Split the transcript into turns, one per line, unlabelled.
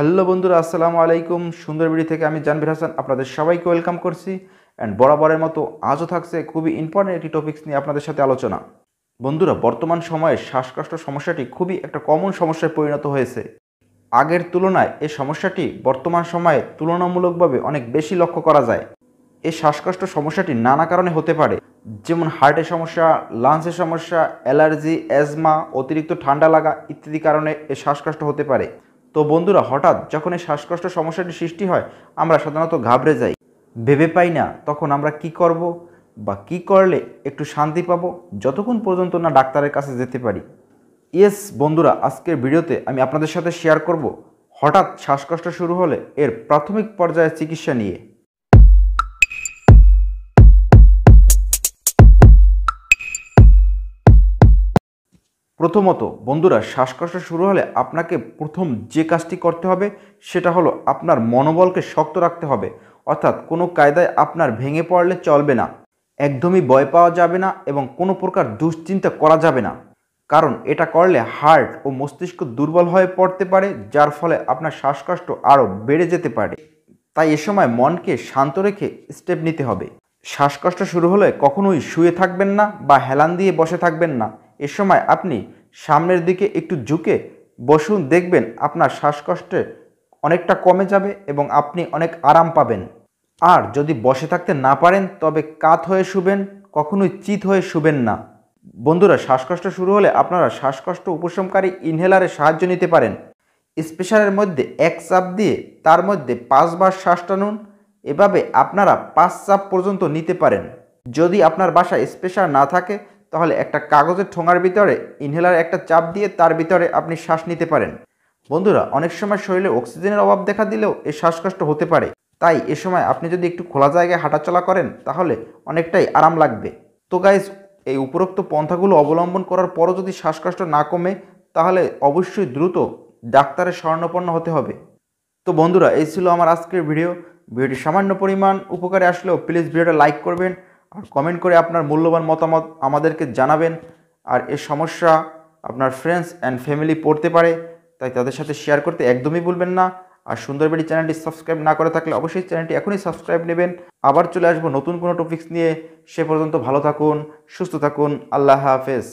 Hello বন্ধুরা, আসসালামু আলাইকুম। সুন্দরবিড়ি থেকে আমি জানবির হাসান আপনাদের সবাইকে ওয়েলকাম করছি। অ্যান্ড বরাবরের মতো আজও থাকছে খুবই ইম্পর্টেন্ট একটি টপিক্স নিয়ে আপনাদের সাথে আলোচনা। বন্ধুরা, বর্তমান সময়ে শ্বাসকষ্ট সমস্যাটি খুবই একটা কমন সমস্যায় পরিণত হয়েছে। আগের তুলনায় এই সমস্যাটি বর্তমান সময়ে তুলনামূলকভাবে অনেক বেশি লক্ষ্য করা যায়। এই শ্বাসকষ্ট সমস্যাটি নানা কারণে হতে পারে। যেমন হার্টের সমস্যা লাংসের সমস্যা অ্যালার্জি অ্যাজমা অতিরিক্ত ঠান্ডা লাগা ইত্যাদি কারণে এই শ্বাসকষ্ট হতে পারে। তো বন্ধুরা, হঠাৎ যখন এই শ্বাসকষ্ট সমস্যাটি সৃষ্টি হয়, আমরা সাধারণত ঘাবড়ে যাই। ভেবে পাই না তখন আমরা কি করব বা কি করলে একটু শান্তি পাব, যতক্ষণ পর্যন্ত না ডাক্তারের কাছে যেতে পারি। ইয়েস বন্ধুরা, আজকের ভিডিওতে আমি আপনাদের সাথে শেয়ার করব, হঠাৎ শ্বাসকষ্ট শুরু হলে এর প্রাথমিক পর্যায়ে চিকিৎসা নিয়ে। প্রথমত, বন্ধুরা, শ্বাসকষ্ট শুরু হলে আপনাকে প্রথম যে কাজটি করতে হবে সেটা হলো আপনার মনোবলকে শক্ত রাখতে হবে। অর্থাৎ কোনো কায়দায় আপনার ভেঙে পড়লে চলবে না। একদমই ভয় পাওয়া যাবে না এবং কোনো প্রকার দুশ্চিন্তা করা যাবে না। কারণ এটা করলে হার্ট ও মস্তিষ্ক দুর্বল হয়ে পড়তে পারে, যার ফলে আপনার শ্বাসকষ্ট আরও বেড়ে যেতে পারে। তাই এ সময় মনকে শান্ত রেখে স্টেপ নিতে হবে। শ্বাসকষ্ট শুরু হলে কখনোই শুয়ে থাকবেন না বা হেলান দিয়ে বসে থাকবেন না। এ সময় আপনি সামনের দিকে একটু ঝুঁকে বসুন, দেখবেন আপনার শ্বাসকষ্টে অনেকটা কমে যাবে এবং আপনি অনেক আরাম পাবেন। আর যদি বসে থাকতে না পারেন, তবে কাত হয়ে শুবেন, কখনোই চিত হয়ে শুবেন না। বন্ধুরা, শ্বাসকষ্ট শুরু হলে আপনারা শ্বাসকষ্ট উপশমকারী ইনহেলারের সাহায্য নিতে পারেন। স্পেশালের মধ্যে এক চাপ দিয়ে তার মধ্যে পাঁচবার শ্বাস টানুন। এভাবে আপনারা পাঁচ চাপ পর্যন্ত নিতে পারেন। যদি আপনার বাসায় স্পেশাল না থাকে তাহলে একটা কাগজের ঠোঙার ভিতরে ইনহেলার একটা চাপ দিয়ে তার ভিতরে আপনি শ্বাস নিতে পারেন। বন্ধুরা, অনেক সময় শরীরে অক্সিজেনের অভাব দেখা দিলেও এই শ্বাসকষ্ট হতে পারে। তাই এ সময় আপনি যদি একটু খোলা জায়গায় হাঁটাচলা করেন, তাহলে অনেকটাই আরাম লাগবে। তো গাইজ এই উপরোক্ত পন্থাগুলো অবলম্বন করার পরও যদি শ্বাসকষ্ট না কমে, তাহলে অবশ্যই দ্রুত ডাক্তারের স্বর্ণপন্ন হতে হবে। তো বন্ধুরা, এই ছিল আমার আজকের ভিডিও ভিডিওটি সামান্য পরিমাণ উপকারে আসলেও প্লিজ ভিডিওটা লাইক করবেন। আর কমেন্ট করে আপনার মূল্যবান মতামত আমাদেরকে জানাবেন। আর এ সমস্যা আপনার ফ্রেন্ডস অ্যান্ড ফ্যামিলি পড়তে পারে, তাই তাদের সাথে শেয়ার করতে একদমই ভুলবেন না। আর সুন্দরবাড়ি চ্যানেলটি সাবস্ক্রাইব না করে থাকলে অবশ্যই চ্যানেলটি এখনই সাবস্ক্রাইব নেবেন। আবার চলে আসব নতুন কোনো টপিক্স নিয়ে। সে পর্যন্ত ভালো থাকুন, সুস্থ থাকুন, আল্লাহ হাফেজ।